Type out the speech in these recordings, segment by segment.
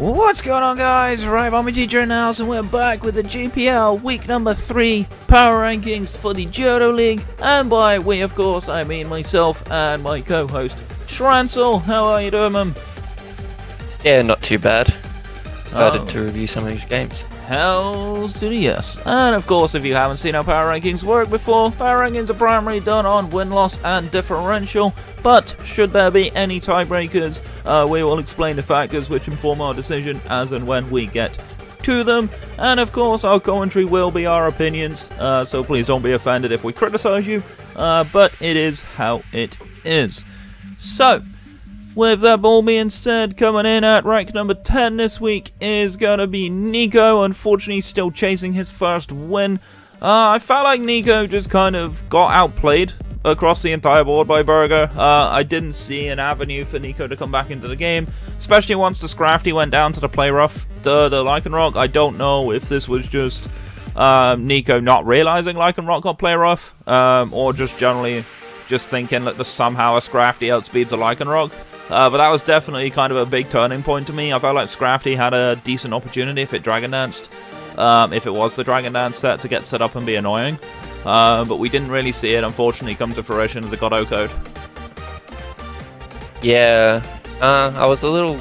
What's going on guys? Right, I'm teacher house and we're back with the GPL week number 3 power rankings for the Johto League. And by we of course, I mean myself and my co-host Trancel. How are you doing man? Yeah, not too bad. Excited Oh. to review some of these games. Hells to the yes. And of course, if you haven't seen how power rankings work before, power rankings are primarily done on win-loss and differential. But should there be any tiebreakers, uh, we will explain the factors which inform our decision as and when we get to them. And of course, our commentary will be our opinions, uh, so please don't be offended if we criticize you. Uh, but it is how it is. So, with that all being said, coming in at rank number 10 this week is going to be Nico. Unfortunately, still chasing his first win. Uh, I felt like Nico just kind of got outplayed across the entire board by Burrger. Uh, I didn't see an avenue for Nico to come back into the game, especially once the Scrafty went down to the play rough, the, the Lycanroc. I don't know if this was just um, Nico not realizing Lycanroc got play rough, um, or just generally just thinking that somehow a Scrafty outspeeds a Lycanroc. Uh, but that was definitely kind of a big turning point to me. I felt like Scrafty had a decent opportunity if it Dragon Danced. Um, if it was the Dragon Dance set to get set up and be annoying. Uh, but we didn't really see it, unfortunately, come to fruition as a got O-code. Yeah, uh, I was a little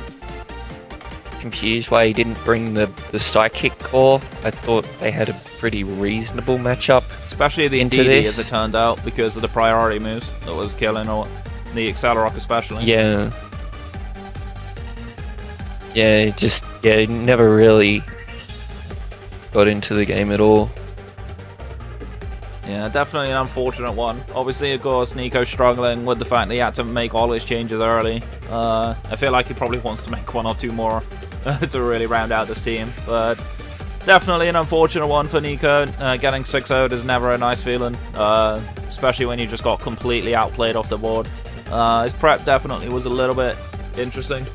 confused why he didn't bring the, the Psychic core. I thought they had a pretty reasonable matchup. Especially the Into as it turned out, because of the priority moves that was killing all, the Accelerock especially. Yeah. Yeah, it just, yeah, never really got into the game at all. Yeah, definitely an unfortunate one. Obviously, of course, Nico struggling with the fact that he had to make all his changes early. Uh, I feel like he probably wants to make one or two more to really round out this team. But definitely an unfortunate one for Nico. Uh, getting 6 0 is never a nice feeling, uh, especially when you just got completely outplayed off the board. Uh, his prep definitely was a little bit interesting.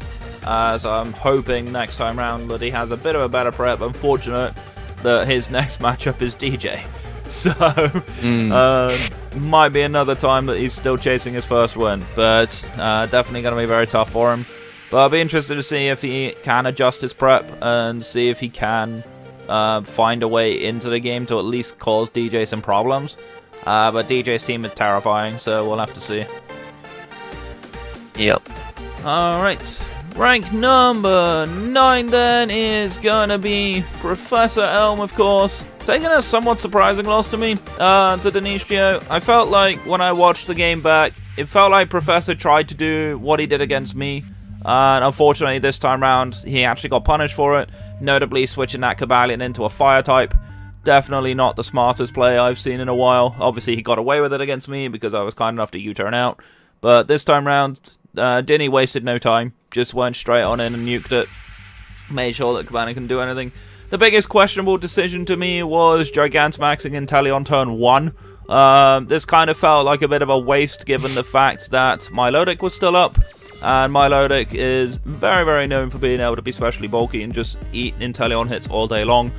So I'm hoping next time round that he has a bit of a better prep. Unfortunate that his next matchup is DJ. So, Mm. uh, might be another time that he's still chasing his first win, but uh, definitely going to be very tough for him. But I'll be interested to see if he can adjust his prep and see if he can uh, find a way into the game to at least cause DJ some problems. Uh, but DJ's team is terrifying, so we'll have to see. Yep. Alright, rank number 9 then is gonna be Professor Elm, of course. Taking a somewhat surprising loss to me, uh, to Dinistrio. I felt like when I watched the game back, it felt like Professor tried to do what he did against me. And unfortunately, this time round, he actually got punished for it, notably switching that Cobalion into a fire type. Definitely not the smartest play I've seen in a while. Obviously, he got away with it against me because I was kind enough to U-turn out. But this time round, uh, wasted no time. Just went straight on in and nuked it. Made sure that Cabana couldn't do anything. The biggest questionable decision to me was Gigantamaxing Intelli on turn 1. Um, this kind of felt like a bit of a waste given the fact that Milotic was still up. And Milotic is very, very known for being able to be specially bulky and just eat Inteleon hits all day long.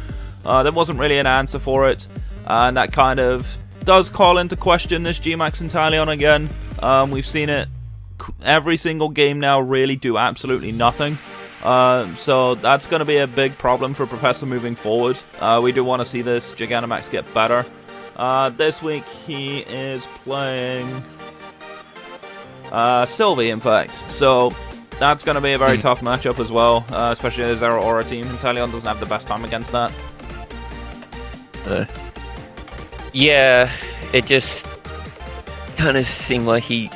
Uh, there wasn't really an answer for it, and that kind of does call into question this Gmax Inteleon again. Um, we've seen it every single game now really do absolutely nothing. Uh, so that's going to be a big problem for Professor moving forward. Uh, we do want to see this Gigantamax get better. Uh, this week he is playing uh, Sylvy, in fact. So that's going to be a very Hmm. tough matchup as well, uh, especially as Zero Aura team. Inteleon doesn't have the best time against that. Uh, yeah, it just kind of seemed like he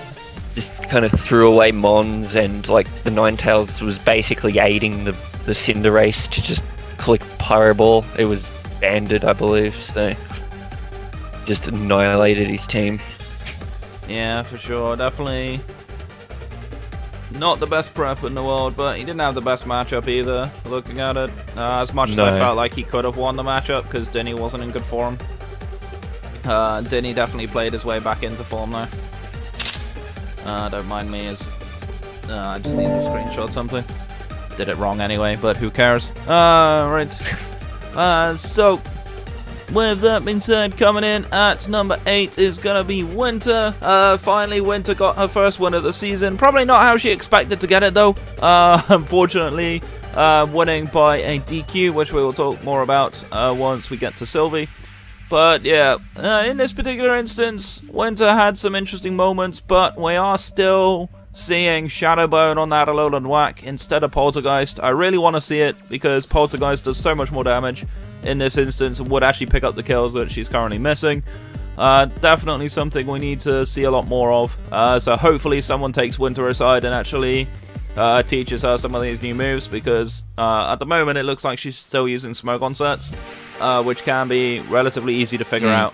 just kind of threw away Mons and like the Ninetales was basically aiding the the Cinderace to just click Pyro Ball. It was banded, I believe, so just annihilated his team. Yeah, for sure. Definitely not the best prep in the world, but he didn't have the best matchup either, looking at it. Uh, as much as I felt like he could have won the matchup because Denny wasn't in good form. Uh, Denny definitely played his way back into form though. Uh, don't mind me as uh, I just need to screenshot something. Did it wrong anyway, but who cares? Uh, right. Uh, so With that being said, coming in at number 8 is going to be Winter. Uh, finally, Winter got her first win of the season. Probably not how she expected to get it, though. Uh, unfortunately, uh, winning by a DQ, which we will talk more about uh, once we get to Sylvy. But yeah, uh, in this particular instance, Winter had some interesting moments, but we are still seeing Shadowbone on that Alolan whack instead of Poltergeist. I really want to see it because Poltergeist does so much more damage in this instance and would actually pick up the kills that she's currently missing. Uh, definitely something we need to see a lot more of. Uh, so hopefully someone takes Winter aside and actually uh, teaches her some of these new moves because uh, at the moment it looks like she's still using Smogon sets, uh, which can be relatively easy to figure mm. out.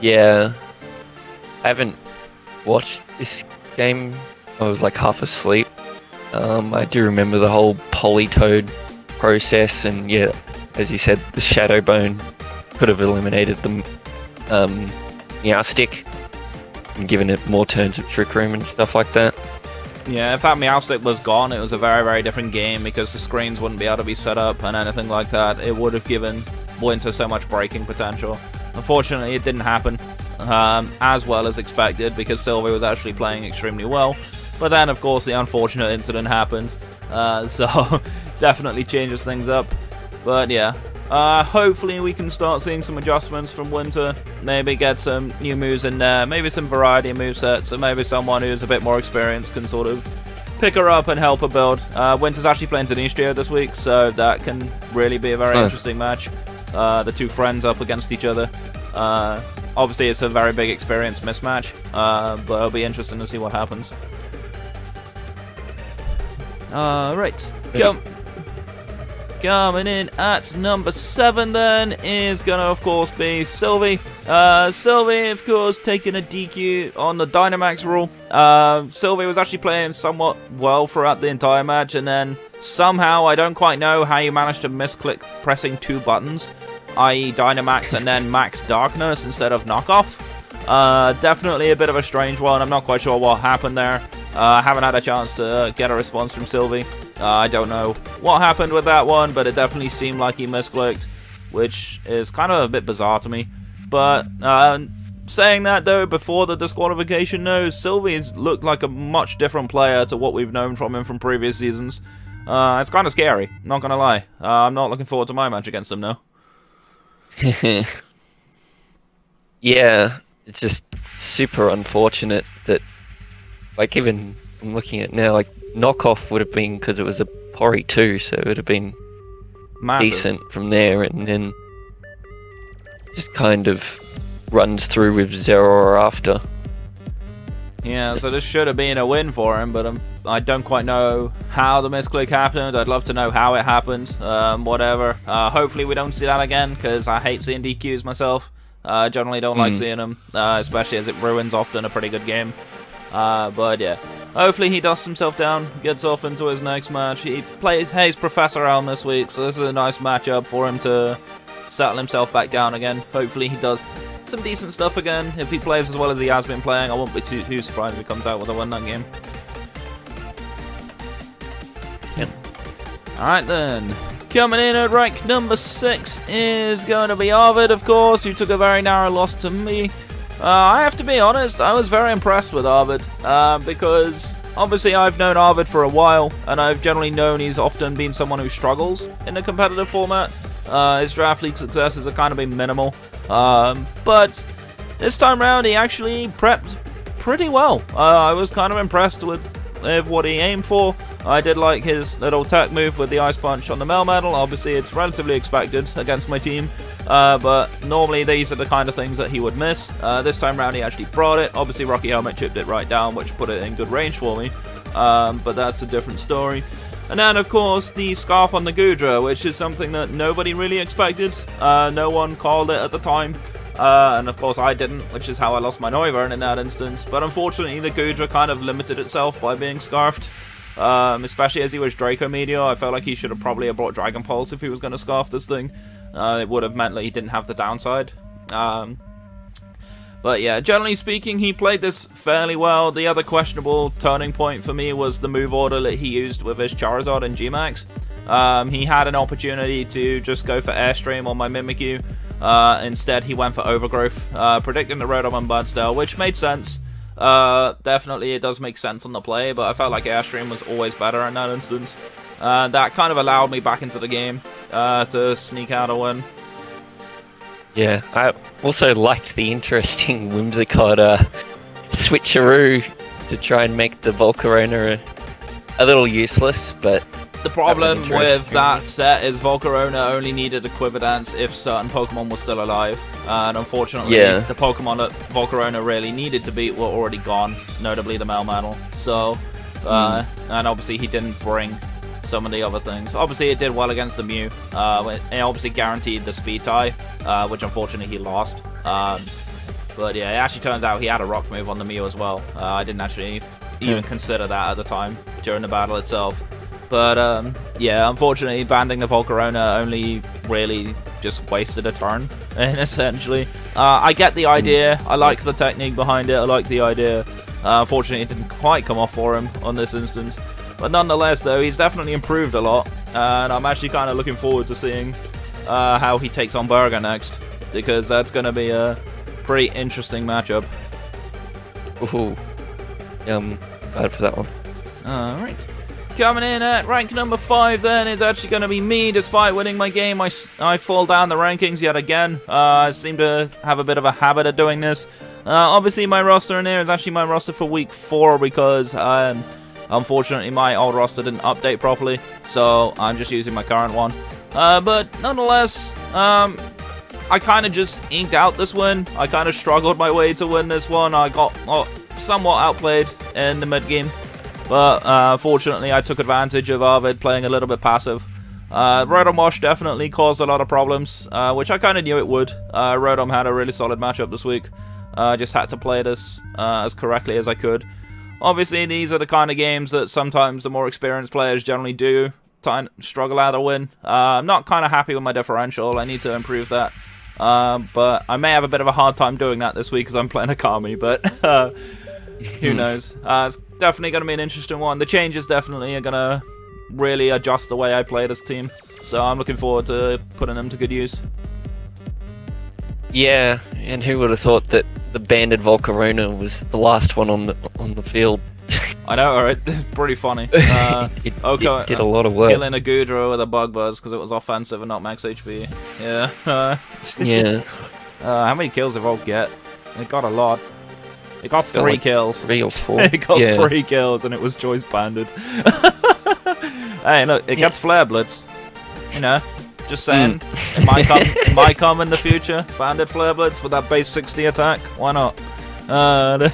Yeah, I haven't watched this game. I was like half asleep. Um, I do remember the whole Politoed process, and yeah, as you said, the Shadow Bone could have eliminated the um, Meowstic and given it more turns of Trick Room and stuff like that. Yeah, if that Meowstic was gone, it was a very, very different game because the screens wouldn't be able to be set up and anything like that. It would have given Winter so much breaking potential. Unfortunately, it didn't happen um, as well as expected because Sylvy was actually playing extremely well. But then, of course, the unfortunate incident happened, uh, so definitely changes things up. But yeah, uh, hopefully we can start seeing some adjustments from Winter. Maybe get some new moves in there. Maybe some variety of movesets. So maybe someone who's a bit more experienced can sort of pick her up and help her build. Uh, Winter's actually playing Dinistrio this week, so that can really be a very oh. interesting match. Uh, the two friends up against each other. Uh, obviously, it's a very big experience mismatch, uh, but it'll be interesting to see what happens. Uh, right. Come. Coming in at number 7 then is going to, of course, be Sylvy. Uh, Sylvy, of course, taking a DQ on the Dynamax rule. Uh, Sylvy was actually playing somewhat well throughout the entire match, and then somehow, I don't quite know how you managed to misclick pressing two buttons, i.e. Dynamax and then Max Darkness instead of Knockoff. Uh, definitely a bit of a strange one. I'm not quite sure what happened there. Uh, I haven't had a chance to get a response from Sylvie. Uh, I don't know what happened with that one, but it definitely seemed like he misclicked, which is kind of a bit bizarre to me. But uh, saying that though, before the disqualification no, Sylvy's looked like a much different player to what we've known from him from previous seasons. Uh, it's kind of scary, not gonna lie. Uh, I'm not looking forward to my match against him now. yeah, it's just super unfortunate that, like, even I'm looking at now, like, knockoff would have been because it was a Pori 2, so it would have been Massive. decent from there, and then just kind of runs through with zero or after. Yeah, so this should have been a win for him, but um, I don't quite know how the misclick happened. I'd love to know how it happened. Um, whatever. Uh, hopefully we don't see that again, because I hate seeing DQs myself. I uh, generally don't mm. like seeing them, uh, especially as it ruins often a pretty good game. Uh, but yeah, Hopefully he dusts himself down, gets off into his next match. He plays Hayes Professor Elm this week, so this is a nice matchup for him to settle himself back down again. Hopefully he does some decent stuff again. If he plays as well as he has been playing, I won't be too, too surprised if he comes out with a win that game. Yep. Alright then. Coming in at rank number 6 is going to be Arvid, of course, who took a very narrow loss to me. Uh, I have to be honest, I was very impressed with Arvid, uh, because obviously I've known Arvid for a while, and I've generally known he's often been someone who struggles in a competitive format. Uh, his draft league successes have kind of been minimal, um, but this time around he actually prepped pretty well. Uh, I was kind of impressed with, with what he aimed for. I did like his little tech move with the Ice Punch on the mail Melmetal. Obviously, it's relatively expected against my team. Uh, but normally these are the kind of things that he would miss. Uh, this time around he actually brought it. Obviously Rocky Helmet chipped it right down, which put it in good range for me. Um, but that's a different story. And then, of course, the Scarf on the Goodra, which is something that nobody really expected. Uh, no one called it at the time. Uh, and of course I didn't, which is how I lost my Noivern in that instance. But unfortunately the Goodra kind of limited itself by being scarfed. Um, especially as he was Draco Meteor, I felt like he should have probably brought Dragon Pulse if he was going to scarf this thing. Uh, it would have meant that he didn't have the downside. Um, but yeah, generally speaking, he played this fairly well. The other questionable turning point for me was the move order that he used with his Charizard and Gmax. Um, he had an opportunity to just go for Airstream on my Mimikyu. Uh, instead, he went for Overgrowth, uh, predicting the Rotom and Mudsdale, which made sense. uh, definitely it does make sense on the play, but I felt like Airstream was always better in that instance. Uh, that kind of allowed me back into the game uh, to sneak out a win. Yeah, I also liked the interesting Whimsicott uh, switcheroo to try and make the Volcarona a, a little useless, but the problem with that set is Volcarona only needed a Quiver Dance if certain Pokemon were still alive. And unfortunately, yeah. the Pokemon that Volcarona really needed to beat were already gone, notably the Melmetal. So, uh, mm. and obviously he didn't bring some of the other things. Obviously, it did well against the Mew. Uh, it obviously guaranteed the speed tie, uh, which unfortunately he lost. Um, but yeah, it actually turns out he had a rock move on the Mew as well. Uh, I didn't actually even consider that at the time during the battle itself. But um, yeah, unfortunately, banding the Volcarona only really just wasted a turn, and essentially. Uh, I get the idea. I like the technique behind it. I like the idea. Uh, unfortunately, it didn't quite come off for him on this instance. But nonetheless, though, he's definitely improved a lot, and I'm actually kind of looking forward to seeing uh, how he takes on Burrger next, because that's going to be a pretty interesting matchup. Ooh, um, glad for that one. All right. Coming in at rank number 5 then is actually going to be me. Despite winning my game, I, I fall down the rankings yet again. Uh, I seem to have a bit of a habit of doing this. Uh, obviously, my roster in here is actually my roster for week 4 because um, unfortunately my old roster didn't update properly. So I'm just using my current one. Uh, but nonetheless, um, I kind of just inked out this win. I kind of struggled my way to win this one. I got somewhat outplayed in the mid game. But uh, fortunately, I took advantage of Arvid playing a little bit passive. Uh, Wash definitely caused a lot of problems, uh, which I kind of knew it would. Uh, had a really solid matchup this week. I uh, just had to play this uh, as correctly as I could. Obviously, these are the kind of games that sometimes the more experienced players generally do struggle out a win. Uh, I'm not kind of happy with my differential. I need to improve that. but I may have a bit of a hard time doing that this week because I'm playing Akami. But who knows? Uh, it's definitely going to be an interesting one. The changes definitely are going to really adjust the way I play this team. So I'm looking forward to putting them to good use. Yeah, and who would have thought that the banded Volcarona was the last one on the on the field? I know, alright. It's pretty funny. Uh, it, okay, it did a lot of work. Killing a Goodra with a Bug Buzz because it was offensive and not max HP. Yeah. Uh, yeah. Uh, how many kills did Volt get? It got a lot. It got three like kills. Three or four. it got yeah. three kills, and it was choice banded. hey, look, it gets flare blitz. You know, just saying. Mm. It might come. it might come in the future. Banded flare blitz with that base 60 attack. Why not? Uh,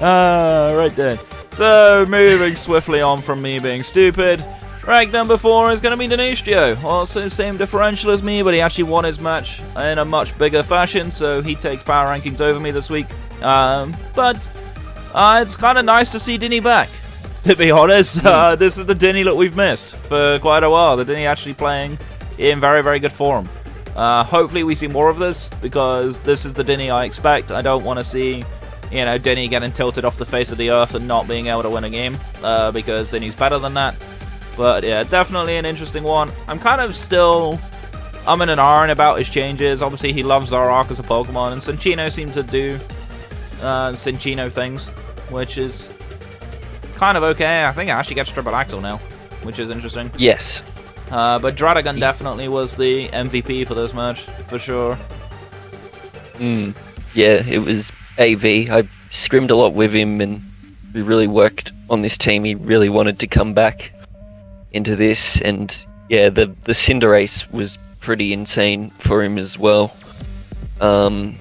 uh, right then. So, moving swiftly on from me being stupid. Rank number 4 is going to be Dinistrio. Also same differential as me, but he actually won his match in a much bigger fashion, so he takes power rankings over me this week. Um, but uh, it's kind of nice to see Dini back, to be honest. Mm. Uh, this is the Dinny that we've missed for quite a while. The Dinny actually playing in very, very good form. Uh, hopefully we see more of this, because this is the Dinny I expect. I don't want to see you know, Denny getting tilted off the face of the earth and not being able to win a game, uh, because Denny's better than that. But yeah, definitely an interesting one. I'm kind of still I'm in an iron about his changes. Obviously, he loves Zoroark as a Pokemon, and Cinccino seems to do uh, Cinccino things, which is kind of okay. I think I actually gets Triple Axel now, which is interesting. Yes. Uh, but Druddigon definitely was the MVP for this match, for sure. Mm. Yeah, it was AV. I scrimmed a lot with him, and we really worked on this team. He really wanted to come back into this, and yeah, the the Cinderace was pretty insane for him as well. Um,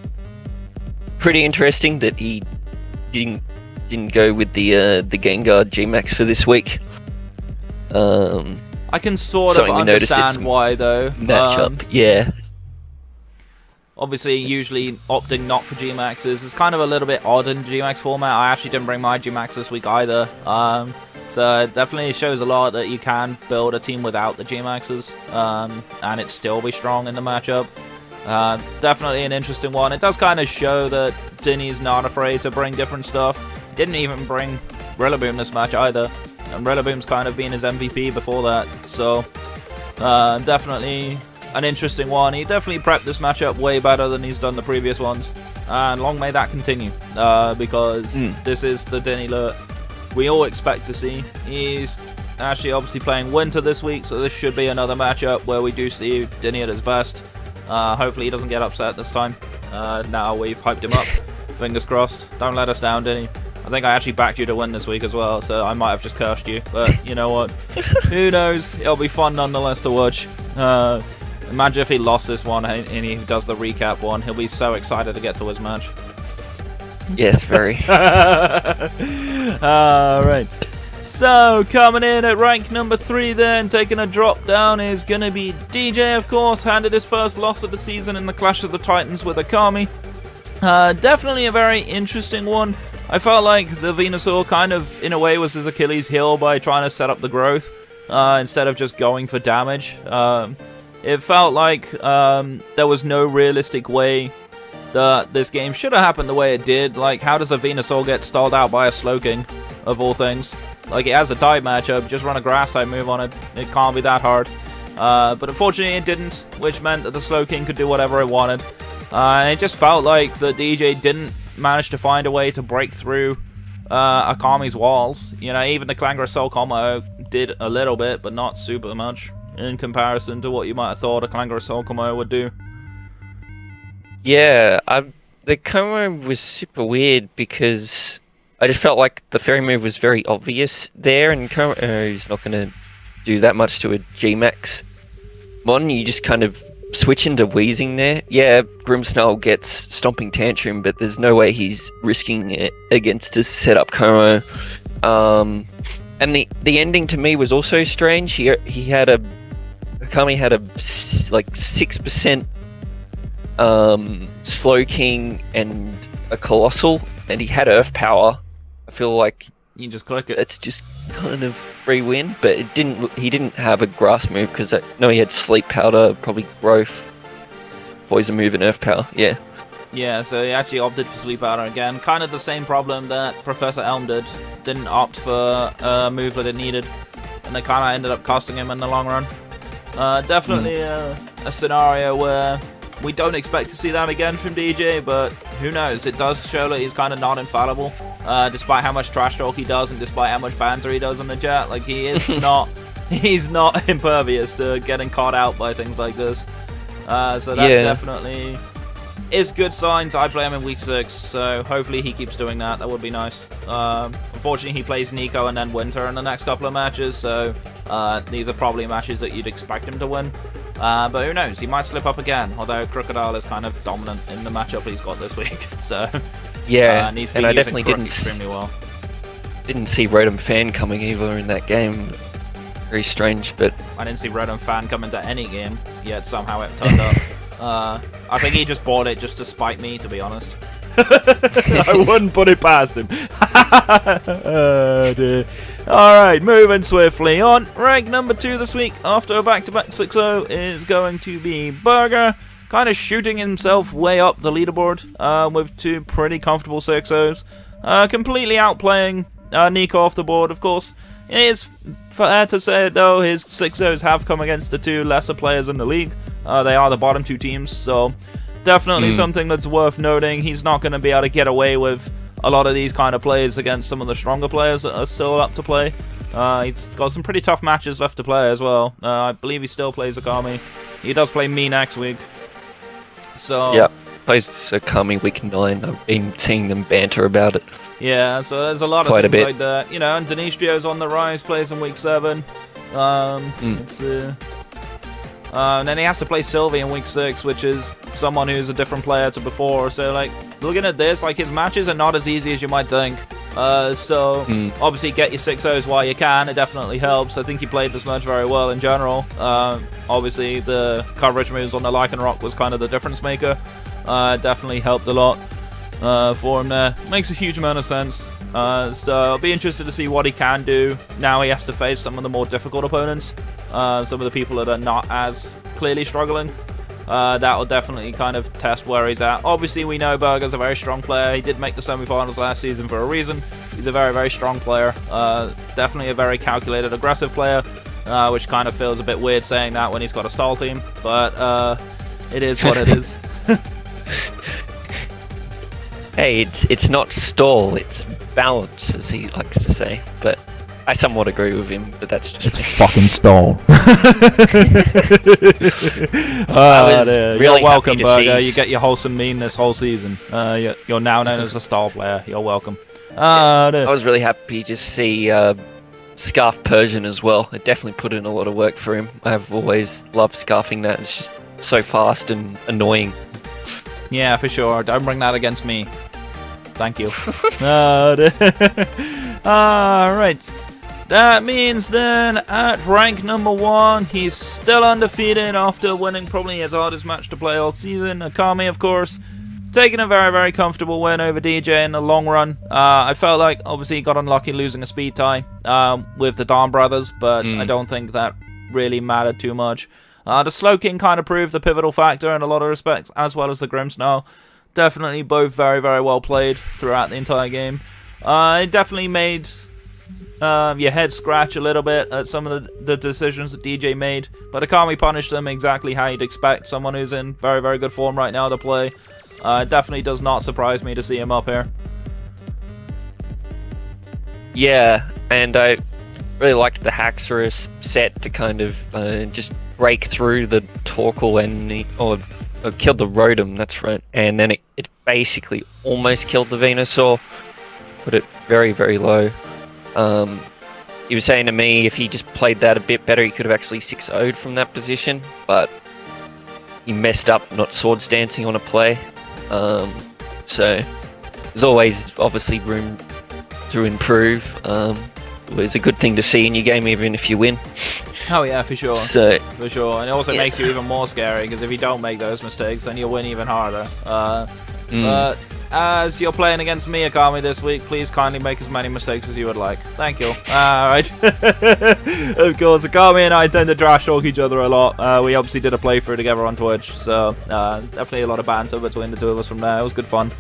pretty interesting that he didn't didn't go with the uh, the Gengar Gmax for this week. Um, I can sort of understand why though. Matchup, um, yeah. Obviously, usually opting not for Gmaxes is kind of a little bit odd in Gmax format. I actually didn't bring my Gmax this week either. Um, so it definitely shows a lot that you can build a team without the Gmaxes, um, and it still be strong in the matchup. Uh, definitely an interesting one. It does kind of show that Dinny's not afraid to bring different stuff. Didn't even bring Rillaboom this match either, and Rillaboom's kind of been his MVP before that. So uh, definitely an interesting one. He definitely prepped this matchup way better than he's done the previous ones. And long may that continue, uh, because Mm. this is the Denny Lurt we all expect to see. He's actually obviously playing Winter this week, so this should be another matchup where we do see Denny at his best. Uh, hopefully he doesn't get upset this time. Uh, now we've hyped him up. Fingers crossed. Don't let us down, Denny. I think I actually backed you to win this week as well, so I might have just cursed you. But you know what? Who knows? It'll be fun nonetheless to watch. Uh, imagine if he lost this one and and he does the recap one. He'll be so excited to get to his match. Yes, very. Alright. So, coming in at rank number three, then, taking a drop down is going to be DJ, of course. Handed his first loss of the season in the Clash of the Titans with Akami. Uh, definitely a very interesting one. I felt like the Venusaur kind of, in a way, was his Achilles heel by trying to set up the growth uh, instead of just going for damage. Um, it felt like um, there was no realistic way that this game should have happened the way it did. Like, how does a Venusaur get stalled out by a Slowking, of all things? Like, it has a type matchup, just run a grass type move on it. It can't be that hard. Uh, but unfortunately, it didn't, which meant that the Slowking could do whatever it wanted. Uh, and it just felt like the DJ didn't manage to find a way to break through uh, Akami's walls. You know, even the Clangorous Soul combo did a little bit, but not super much in comparison to what you might have thought a Clangorous Soul combo would do. Yeah, I, the combo was super weird because I just felt like the fairy move was very obvious there, and Kommo-o uh, he's not going to do that much to a G-Max Mon. You just kind of switch into Wheezing there. Yeah, Grimmsnarl gets Stomping Tantrum, but there's no way he's risking it against a setup Kommo-o. Um, and the the ending to me was also strange. He he had a Akami had a like six percent um, Slow King and a Coalossal, and he had Earth Power. I feel like You can just click it. that's just kind of free win, but it didn't. He didn't have a Grass move because I know he had Sleep Powder, probably Growth, Poison move, and Earth Power. Yeah, Yeah, so he actually opted for Sleep Powder again. Kind of the same problem that Professor Elm did. Didn't opt for a move that it needed. And they kind of ended up costing him in the long run. Uh, definitely a, a scenario where we don't expect to see that again from DJ, but who knows? It does show that he's kind of not infallible. Uh, despite how much trash talk he does and despite how much banter he does in the chat, like he is not, he's not impervious to getting caught out by things like this. Uh, so that Yeah. definitely is good signs. I play him in week six, so hopefully he keeps doing that. That would be nice. Um, unfortunately, he plays Nico and then Winter in the next couple of matches, so uh, these are probably matches that you'd expect him to win. Uh, but who knows? He might slip up again. Although Krookodile is kind of dominant in the matchup he's got this week, so yeah, uh, and he's been and I using definitely Croc didn't extremely well. didn't see Rotom Fan coming either in that game. Very strange, but I didn't see Rotom Fan come into any game, yet somehow it turned up. Uh, I think he just bought it just to spite me, to be honest. I wouldn't put it past him. Alright, moving swiftly on. Rank number two this week, after a back-to-back 6-0, is going to be Burrger. Kind of shooting himself way up the leaderboard uh, with two pretty comfortable 6-0s. Uh, completely outplaying uh, Nico off the board, of course. It is fair to say, though, his 6-0s have come against the two lesser players in the league. Uh, they are the bottom two teams, so definitely Mm. something that's worth noting. He's not going to be able to get away with a lot of these kind of plays against some of the stronger players that are still up to play. Uh, he's got some pretty tough matches left to play as well. Uh, I believe he still plays Akami. He does play me next week. So yeah, plays Akami week nine. I've been seeing them banter about it. Yeah, so there's a lot of Quite a things bit. like that. You know, and Dinistrio's on the rise, plays in week seven. Um, Mm. it's, uh, uh, and then he has to play Sylvy in week six, which is someone who's a different player to before. So, like, looking at this, like, his matches are not as easy as you might think. Uh, so, Mm. obviously, get your 6 O's while you can. It definitely helps. I think he played this match very well in general. Um, obviously, the coverage moves on the Lycanroc was kind of the difference maker. Uh, definitely helped a lot uh, for him there. Makes a huge amount of sense. Uh, so I'll be interested to see what he can do. Now he has to face some of the more difficult opponents. Uh, some of the people that are not as clearly struggling. Uh, that will definitely kind of test where he's at. Obviously, we know Burrger's a very strong player. He did make the semifinals last season for a reason. He's a very, very strong player. Uh, definitely a very calculated, aggressive player. uh, which kind of feels a bit weird saying that when he's got a stall team, but uh, it is what it is. hey, it's it's not stall, it's balance, as he likes to say. But I somewhat agree with him, but that's just It's me. fucking stall. was You're really welcome, happy to Burrger. see- You get your wholesome mean this whole season. Uh, you're, you're now known as a star player. You're welcome. Uh, I was really happy to see uh, Scarf Persian as well. It definitely put in a lot of work for him. I've always loved scarfing that. It's just so fast and annoying. yeah, for sure. Don't bring that against me. Thank you. uh, Alright. That means then at rank number one, he's still undefeated after winning probably his hardest match to play all season. Akami, of course, taking a very, very comfortable win over DJ in the long run. Uh, I felt like obviously he got unlucky losing a speed tie um, with the Dawn brothers, but Mm. I don't think that really mattered too much. Uh, the Slow King kind of proved the pivotal factor in a lot of respects, as well as the Grim Grimmsnarl. Definitely both very, very well played throughout the entire game. Uh, it definitely made um, your head scratch a little bit at some of the, the decisions that DJ made, but I can't punished them exactly how you'd expect someone who's in very, very good form right now to play. Uh, it definitely does not surprise me to see him up here. Yeah, and I really liked the Haxorus set to kind of uh, just break through the Torkoal and the, or, or killed the Rotom, that's right. And then it, it basically almost killed the Venusaur, put it very, very low. Um, he was saying to me if he just played that a bit better, he could have actually 6 0'd from that position, but he messed up not swords dancing on a play. Um, so there's always obviously room to improve. Um, it's a good thing to see in your game, even if you win. Oh yeah, for sure, So for sure. And it also Yeah. makes you even more scary because if you don't make those mistakes, then you'll win even harder. Uh, mm, But as you're playing against me, Akami, this week, please kindly make as many mistakes as you would like. Thank you. Alright. of course, Akami and I tend to trash talk each other a lot. Uh, we obviously did a playthrough together on Twitch, so uh, definitely a lot of banter between the two of us from there. It was good fun.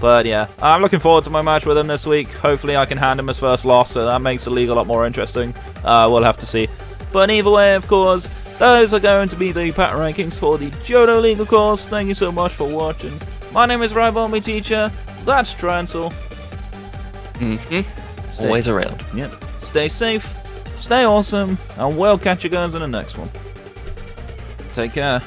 But yeah, I'm looking forward to my match with him this week. Hopefully, I can hand him his first loss, so that makes the league a lot more interesting. Uh, we'll have to see. But either way, of course, those are going to be the pat rankings for the Johto League, of course. Thank you so much for watching. My name is Ribombee Teacher. That's Trancel. mhm, Stay, always around. Yep. Stay safe, stay awesome, and we'll catch you guys in the next one. Take care.